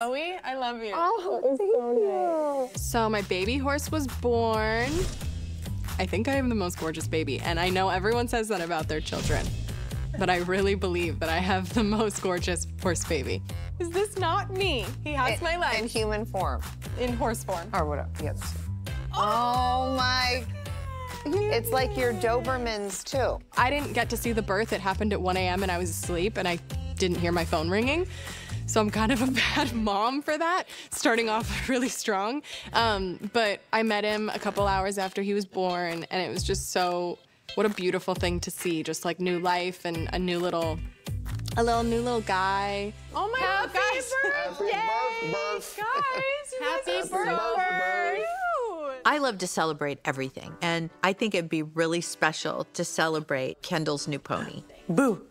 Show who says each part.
Speaker 1: Khloe, I love you.
Speaker 2: Oh, oh
Speaker 3: So my baby horse was born. I think I have the most gorgeous baby, and I know everyone says that about their children, but I really believe that I have the most gorgeous horse baby.
Speaker 1: Is this not me? He has my
Speaker 2: In human form,
Speaker 1: in horse form.
Speaker 2: or whatever. Yes. Oh, oh my. It's like your Dobermans too.
Speaker 3: I didn't get to see the birth. It happened at 1 a.m. and I was asleep and I didn't hear my phone ringing. So I'm kind of a bad mom for that, starting off really strong. Um, but I met him a couple hours after he was born and it was just so, what a beautiful thing to see. Just like new life and a new little, a little new little guy.
Speaker 1: Oh my
Speaker 3: Happy
Speaker 1: God, guys!
Speaker 3: birthday!
Speaker 1: Yay!
Speaker 4: birth.
Speaker 1: Guys,
Speaker 3: Happy
Speaker 1: guys are so
Speaker 4: birthday.
Speaker 5: I love to celebrate everything, and I think it'd be really special to celebrate Kendall's new pony. Boo!